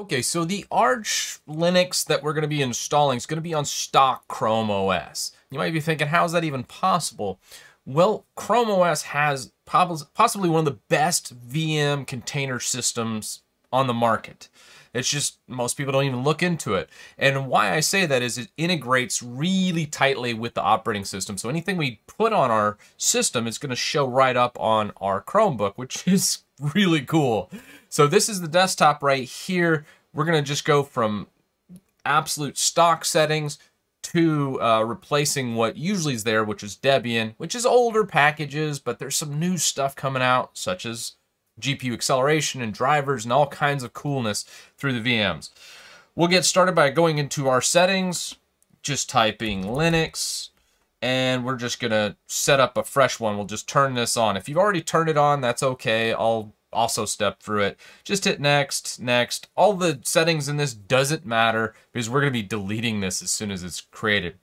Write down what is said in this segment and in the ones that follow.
Okay, so the Arch Linux that we're going to be installing is going to be on stock Chrome OS. You might be thinking, how is that even possible? Well, Chrome OS has possibly one of the best VM container systems on the market. It's just most people don't even look into it. And why I say that is it integrates really tightly with the operating system. So anything we put on our system is going to show right up on our Chromebook, which is really cool. So this is the desktop right here. We're going to just go from absolute stock settings to uh, replacing what usually is there, which is Debian, which is older packages, but there's some new stuff coming out, such as GPU acceleration and drivers and all kinds of coolness through the VMs. We'll get started by going into our settings, just typing Linux, and we're just gonna set up a fresh one. We'll just turn this on. If you've already turned it on, that's okay. I'll also step through it. Just hit next, next. All the settings in this doesn't matter because we're gonna be deleting this as soon as it's created.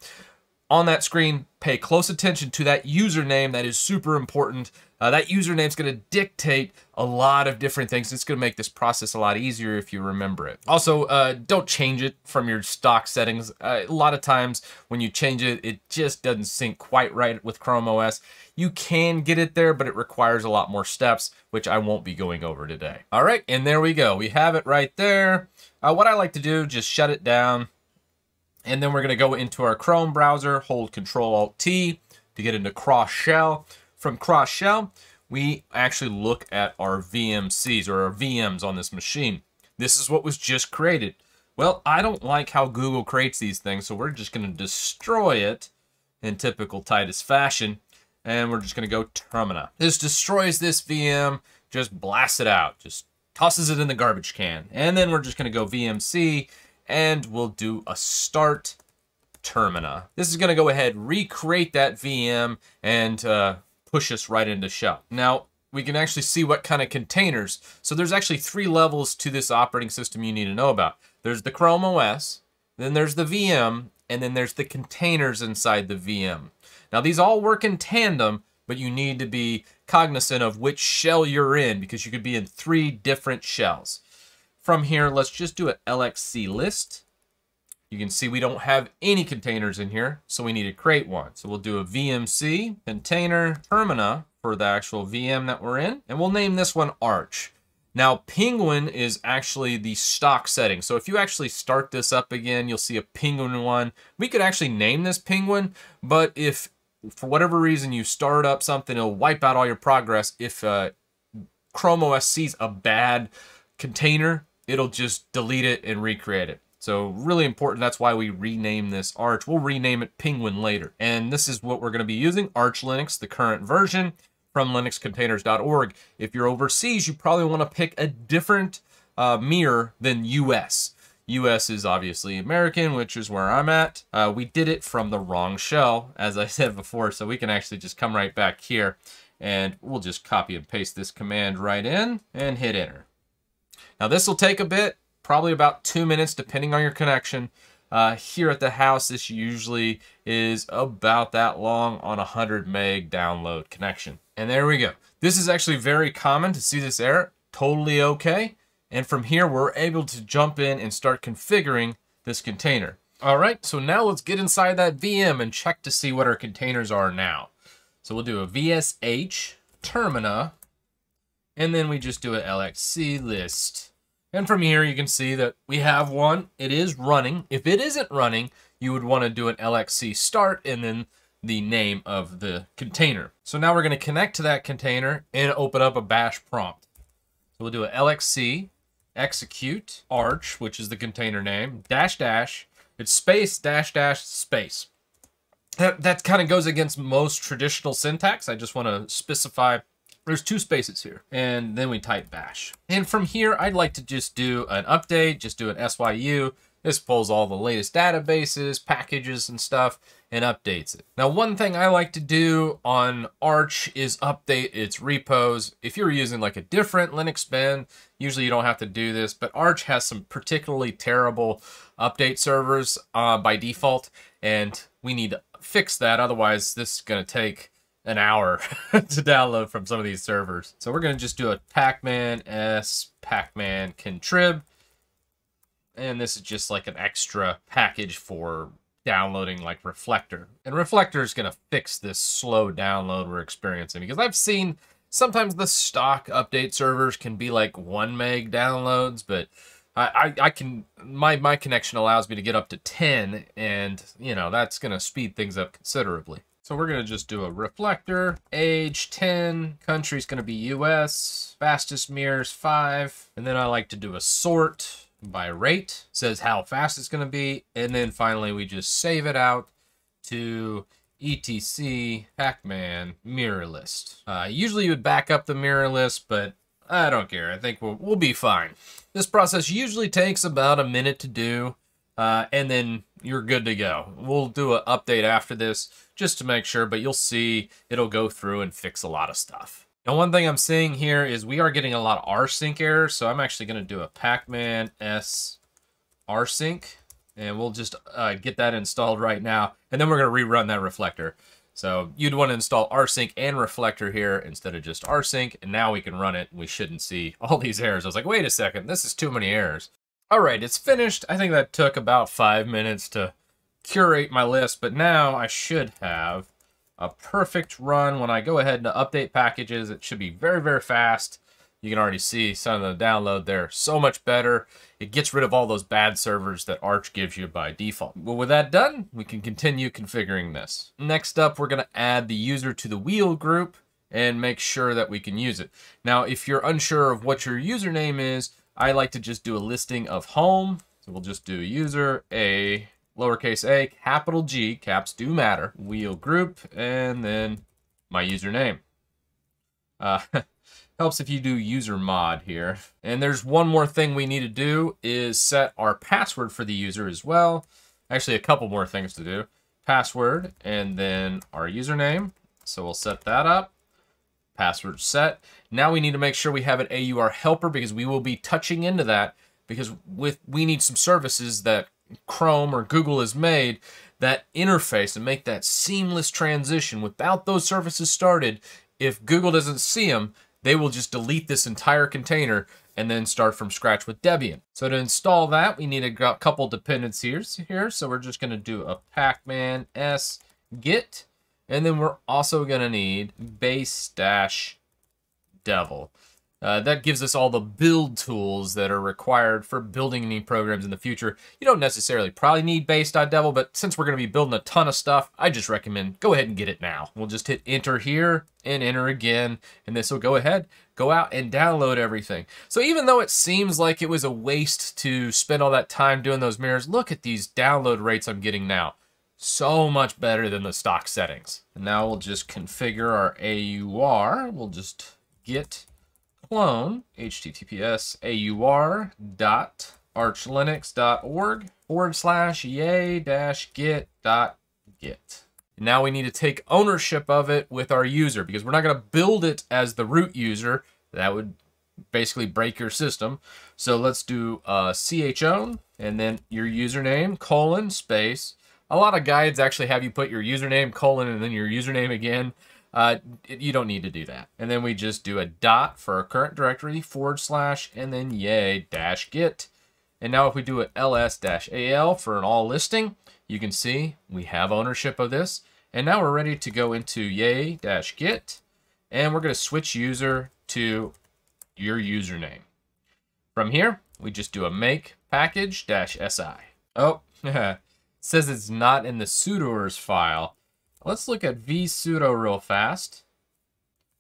On that screen, pay close attention to that username. That is super important. Uh, that username is going to dictate a lot of different things. It's going to make this process a lot easier if you remember it. Also, uh, don't change it from your stock settings. Uh, a lot of times when you change it, it just doesn't sync quite right with Chrome OS. You can get it there, but it requires a lot more steps, which I won't be going over today. All right, and there we go. We have it right there. Uh, what I like to do, just shut it down. And then we're going to go into our Chrome browser, hold Control Alt T to get into Cross Shell. From Cross Shell, we actually look at our VMCs or our VMs on this machine. This is what was just created. Well, I don't like how Google creates these things, so we're just going to destroy it in typical Titus fashion, and we're just going to go Termina. This destroys this VM, just blasts it out, just tosses it in the garbage can. And then we're just going to go VMC, and we'll do a start Termina. This is going to go ahead, recreate that VM, and uh, push us right into shell. Now, we can actually see what kind of containers. So there's actually three levels to this operating system you need to know about. There's the Chrome OS, then there's the VM, and then there's the containers inside the VM. Now these all work in tandem, but you need to be cognizant of which shell you're in because you could be in three different shells. From here, let's just do an LXC list. You can see we don't have any containers in here, so we need to create one. So we'll do a VMC container Termina for the actual VM that we're in, and we'll name this one Arch. Now, Penguin is actually the stock setting. So if you actually start this up again, you'll see a Penguin one. We could actually name this Penguin, but if for whatever reason you start up something, it'll wipe out all your progress. If uh, Chrome OS sees a bad container, it'll just delete it and recreate it. So really important. That's why we rename this Arch. We'll rename it Penguin later. And this is what we're going to be using, Arch Linux, the current version from linuxcontainers.org. If you're overseas, you probably want to pick a different uh, mirror than US. US is obviously American, which is where I'm at. Uh, we did it from the wrong shell, as I said before, so we can actually just come right back here and we'll just copy and paste this command right in and hit enter. Now this will take a bit probably about two minutes depending on your connection. Uh, here at the house, this usually is about that long on a 100 meg download connection. And there we go. This is actually very common to see this error. Totally okay. And from here, we're able to jump in and start configuring this container. All right, so now let's get inside that VM and check to see what our containers are now. So we'll do a VSH Termina, and then we just do a LXC list. And from here, you can see that we have one. It is running. If it isn't running, you would want to do an LXC start and then the name of the container. So now we're going to connect to that container and open up a bash prompt. So we'll do a LXC execute arch, which is the container name, dash dash, it's space dash dash space. That, that kind of goes against most traditional syntax. I just want to specify there's two spaces here, and then we type bash. And from here, I'd like to just do an update, just do an SYU. This pulls all the latest databases, packages, and stuff, and updates it. Now, one thing I like to do on Arch is update its repos. If you're using like a different Linux bin, usually you don't have to do this, but Arch has some particularly terrible update servers uh, by default, and we need to fix that. Otherwise, this is going to take an hour to download from some of these servers. So we're going to just do a pacman s pacman contrib and this is just like an extra package for downloading like Reflector. And Reflector is going to fix this slow download we're experiencing because I've seen sometimes the stock update servers can be like one meg downloads, but I, I, I can my my connection allows me to get up to 10 and you know that's going to speed things up considerably. So we're going to just do a reflector, age 10, country's going to be US, fastest mirrors 5, and then I like to do a sort by rate, says how fast it's going to be, and then finally we just save it out to etc pacman mirror list. Uh, usually you would back up the mirror list, but I don't care. I think we'll, we'll be fine. This process usually takes about a minute to do, uh, and then you're good to go. We'll do an update after this just to make sure, but you'll see it'll go through and fix a lot of stuff. Now, one thing I'm seeing here is we are getting a lot of rsync errors, so I'm actually going to do a Pacman S rsync, and we'll just uh, get that installed right now, and then we're going to rerun that reflector. So you'd want to install rsync and reflector here instead of just rsync, and now we can run it. We shouldn't see all these errors. I was like, wait a second, this is too many errors. All right, it's finished. I think that took about five minutes to curate my list, but now I should have a perfect run. When I go ahead and update packages, it should be very, very fast. You can already see some of the download there. So much better. It gets rid of all those bad servers that Arch gives you by default. Well, with that done, we can continue configuring this. Next up, we're going to add the user to the wheel group and make sure that we can use it. Now, if you're unsure of what your username is, I like to just do a listing of home. So we'll just do user a lowercase a, capital G, caps do matter, wheel group, and then my username. Uh, helps if you do user mod here. And there's one more thing we need to do is set our password for the user as well. Actually, a couple more things to do. Password, and then our username. So we'll set that up. Password set. Now we need to make sure we have an AUR helper because we will be touching into that because with we need some services that Chrome or Google has made that interface and make that seamless transition without those services started. If Google doesn't see them, they will just delete this entire container and then start from scratch with Debian. So to install that, we need a couple dependencies here. So we're just going to do a pacman s git, and then we're also going to need base dash devel. Uh, that gives us all the build tools that are required for building any programs in the future. You don't necessarily probably need base.devel, but since we're going to be building a ton of stuff, I just recommend go ahead and get it now. We'll just hit enter here and enter again, and this will go ahead, go out and download everything. So even though it seems like it was a waste to spend all that time doing those mirrors, look at these download rates I'm getting now. So much better than the stock settings. And now we'll just configure our AUR. We'll just git clone https aur dot archlinux.org forward slash yay dash git dot git. Now we need to take ownership of it with our user because we're not going to build it as the root user. That would basically break your system. So let's do uh, chown and then your username colon space. A lot of guides actually have you put your username colon and then your username again. Uh, you don't need to do that. And then we just do a dot for our current directory, forward slash, and then yay dash git. And now if we do a ls dash al for an all listing, you can see we have ownership of this. And now we're ready to go into yay dash git. And we're going to switch user to your username. From here, we just do a make package dash si. Oh, says it's not in the sudoers file. Let's look at visudo real fast.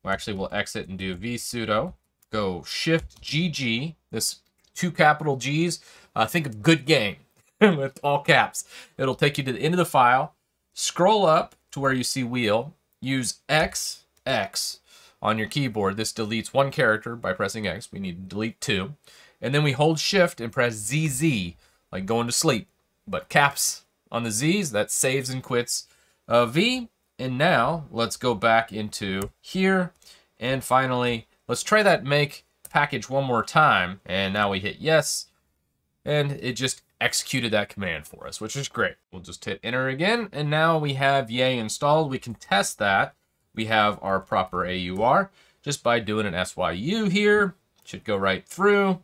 Well, actually, we'll exit and do visudo. Go shift GG, this two capital G's. Uh, think of good game with all caps. It'll take you to the end of the file. Scroll up to where you see wheel. Use X, X on your keyboard. This deletes one character by pressing X. We need to delete two. And then we hold shift and press ZZ, like going to sleep. But caps on the Z's, that saves and quits uh, V. And now let's go back into here. And finally, let's try that make package one more time. And now we hit yes. And it just executed that command for us, which is great. We'll just hit enter again. And now we have yay installed. We can test that. We have our proper AUR just by doing an SYU here. Should go right through.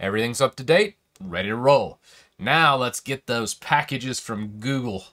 Everything's up to date. ready to roll. Now let's get those packages from Google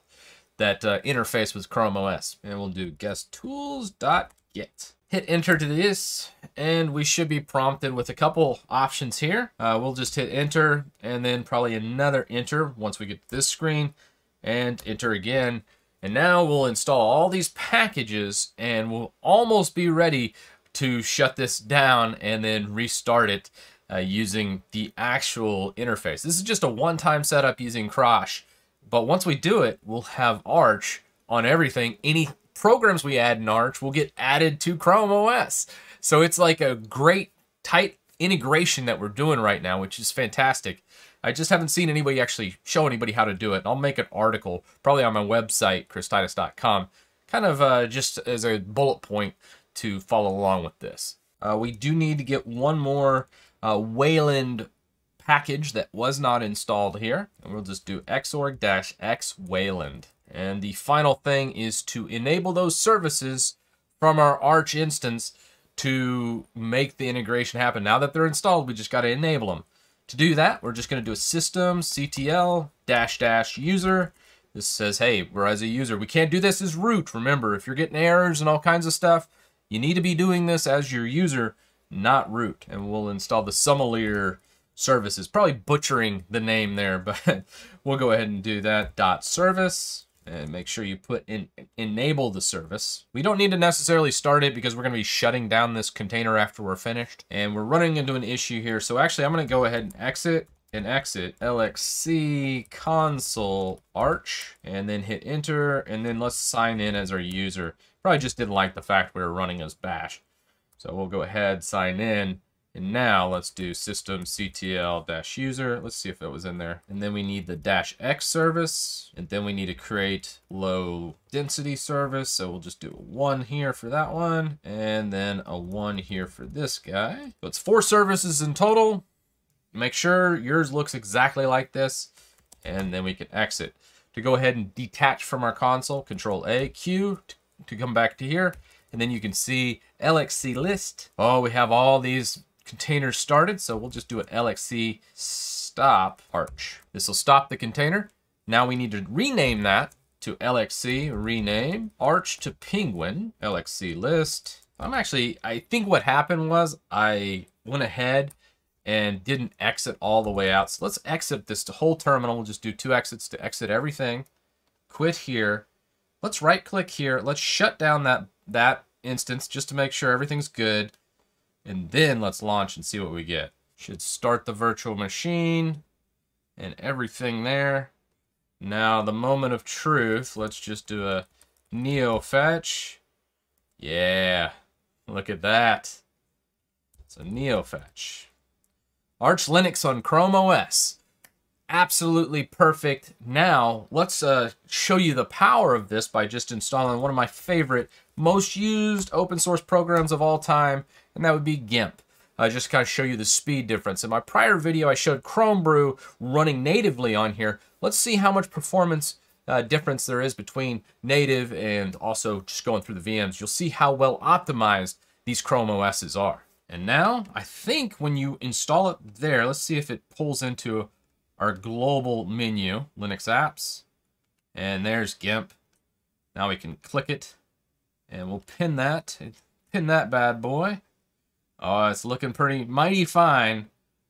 that uh, interface with Chrome OS. And we'll do guesttools.get. Hit enter to this, and we should be prompted with a couple options here. Uh, we'll just hit enter, and then probably another enter once we get this screen, and enter again. And now we'll install all these packages, and we'll almost be ready to shut this down and then restart it uh, using the actual interface. This is just a one-time setup using Krosh, but once we do it, we'll have Arch on everything. Any programs we add in Arch will get added to Chrome OS. So it's like a great tight integration that we're doing right now, which is fantastic. I just haven't seen anybody actually show anybody how to do it. I'll make an article, probably on my website, christitus.com, kind of uh, just as a bullet point to follow along with this. Uh, we do need to get one more uh, Wayland package that was not installed here. And we'll just do xorg-xwayland. And the final thing is to enable those services from our Arch instance to make the integration happen. Now that they're installed, we just got to enable them. To do that, we're just going to do a system ctl dash dash user. This says, hey, we're as a user. We can't do this as root. Remember, if you're getting errors and all kinds of stuff, you need to be doing this as your user, not root. And we'll install the sommelier services. Probably butchering the name there, but we'll go ahead and do that. Dot service and make sure you put in enable the service. We don't need to necessarily start it because we're going to be shutting down this container after we're finished. And we're running into an issue here. So actually, I'm going to go ahead and exit and exit LXC console arch and then hit enter and then let's sign in as our user. Probably just didn't like the fact we were running as bash. So we'll go ahead, sign in, and now let's do systemctl dash user. Let's see if that was in there. And then we need the dash x service. And then we need to create low density service. So we'll just do a one here for that one. And then a one here for this guy. So it's four services in total. Make sure yours looks exactly like this. And then we can exit. To go ahead and detach from our console, control A, Q to come back to here. And then you can see LXC list. Oh, we have all these containers started, so we'll just do an LXC stop arch. This will stop the container. Now we need to rename that to LXC rename arch to penguin LXC list. I'm actually, I think what happened was I went ahead and didn't exit all the way out. So let's exit this whole terminal. We'll just do two exits to exit everything. Quit here. Let's right click here. Let's shut down that, that instance just to make sure everything's good. And then let's launch and see what we get. Should start the virtual machine and everything there. Now the moment of truth, let's just do a neofetch. Yeah, look at that. It's a neofetch. Arch Linux on Chrome OS. Absolutely perfect. Now, let's uh, show you the power of this by just installing one of my favorite, most used open source programs of all time, and that would be GIMP. Uh, just kind of show you the speed difference. In my prior video, I showed Chromebrew running natively on here. Let's see how much performance uh, difference there is between native and also just going through the VMs. You'll see how well optimized these Chrome OSs are. And now, I think when you install it there, let's see if it pulls into our global menu, Linux apps. And there's GIMP. Now we can click it and we'll pin that, pin that bad boy. Oh, it's looking pretty mighty fine.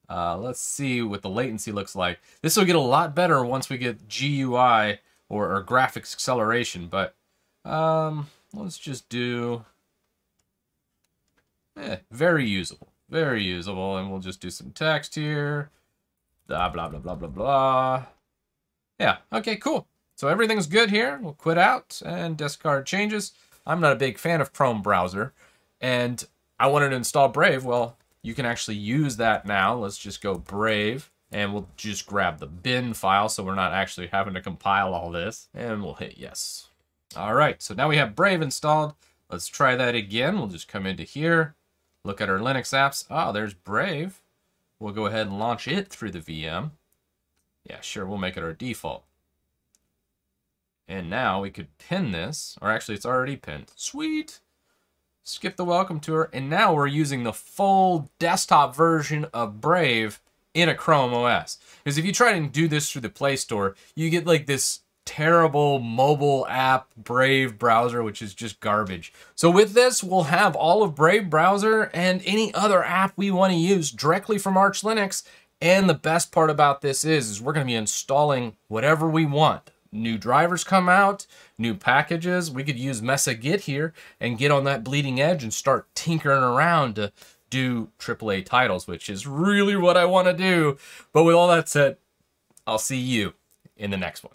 Uh, let's see what the latency looks like. This will get a lot better once we get GUI or, or graphics acceleration, but um, let's just do eh, very usable. Very usable, and we'll just do some text here. Blah, blah, blah, blah, blah, blah. Yeah, okay, cool. So everything's good here. We'll quit out and discard changes. I'm not a big fan of Chrome browser, and I wanted to install Brave. Well, you can actually use that now. Let's just go Brave and we'll just grab the bin file so we're not actually having to compile all this and we'll hit yes. All right, so now we have Brave installed. Let's try that again. We'll just come into here, look at our Linux apps. Oh, there's Brave. We'll go ahead and launch it through the VM. Yeah, sure, we'll make it our default. And now we could pin this, or actually it's already pinned. Sweet skip the welcome tour, and now we're using the full desktop version of Brave in a Chrome OS. Because if you try and do this through the Play Store, you get like this terrible mobile app Brave browser, which is just garbage. So with this, we'll have all of Brave browser and any other app we want to use directly from Arch Linux. And the best part about this is, is we're going to be installing whatever we want. New drivers come out, new packages. We could use Mesa Git here and get on that bleeding edge and start tinkering around to do AAA titles, which is really what I want to do. But with all that said, I'll see you in the next one.